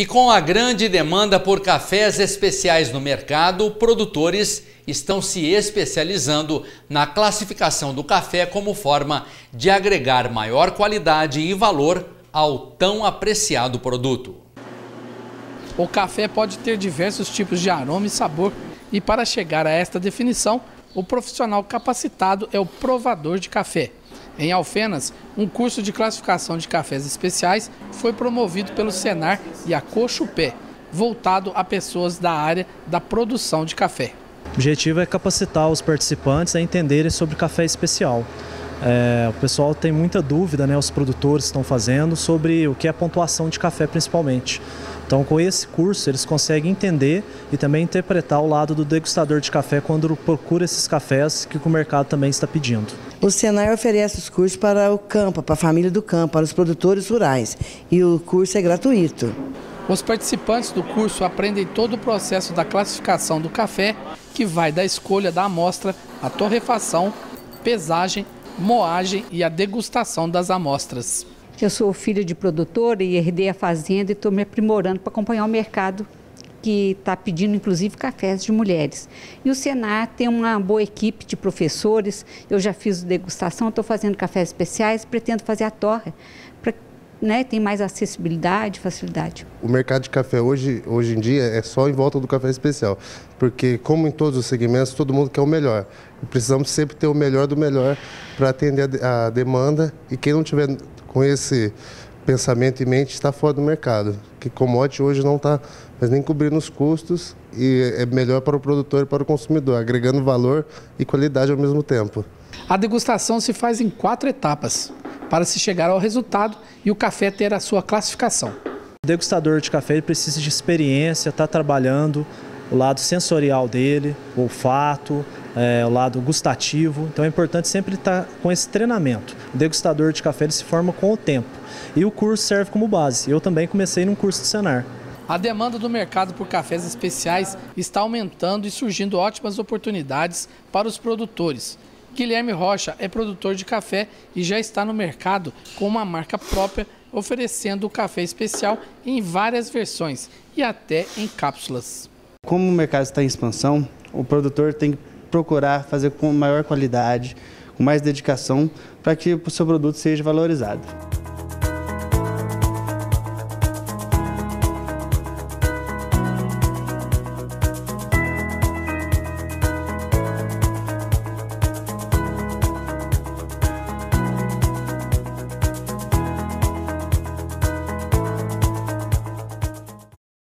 E com a grande demanda por cafés especiais no mercado, produtores estão se especializando na classificação do café como forma de agregar maior qualidade e valor ao tão apreciado produto. O café pode ter diversos tipos de aroma e sabor, e para chegar a esta definição, o profissional capacitado é o provador de café. Em Alfenas, um curso de classificação de cafés especiais foi promovido pelo Senar e a Cochupé, voltado a pessoas da área da produção de café. O objetivo é capacitar os participantes a entenderem sobre café especial. É, o pessoal tem muita dúvida, né, os produtores estão fazendo, sobre o que é pontuação de café principalmente. Então, com esse curso, eles conseguem entender e também interpretar o lado do degustador de café quando procura esses cafés que o mercado também está pedindo. O Senai oferece os cursos para o campo, para a família do campo, para os produtores rurais. E o curso é gratuito. Os participantes do curso aprendem todo o processo da classificação do café, que vai da escolha da amostra, a torrefação, pesagem, moagem e a degustação das amostras. Eu sou filha de produtor e herdei a fazenda e estou me aprimorando para acompanhar o mercado que está pedindo inclusive cafés de mulheres. E o Senar tem uma boa equipe de professores, eu já fiz degustação, estou fazendo cafés especiais, pretendo fazer a torre, para né, tem mais acessibilidade, facilidade. O mercado de café hoje, hoje em dia é só em volta do café especial, porque como em todos os segmentos, todo mundo quer o melhor. Precisamos sempre ter o melhor do melhor para atender a, a demanda e quem não tiver com esse pensamento em mente está fora do mercado, que commodity hoje não está mas nem cobrindo os custos e é melhor para o produtor e para o consumidor, agregando valor e qualidade ao mesmo tempo. A degustação se faz em quatro etapas para se chegar ao resultado e o café ter a sua classificação. O degustador de café precisa de experiência, está trabalhando o lado sensorial dele, o olfato, é, o lado gustativo. Então é importante sempre estar com esse treinamento. O degustador de café ele se forma com o tempo. E o curso serve como base. Eu também comecei num curso de Senar. A demanda do mercado por cafés especiais está aumentando e surgindo ótimas oportunidades para os produtores. Guilherme Rocha é produtor de café e já está no mercado com uma marca própria, oferecendo o café especial em várias versões e até em cápsulas. Como o mercado está em expansão, o produtor tem que procurar fazer com maior qualidade, com mais dedicação, para que o seu produto seja valorizado.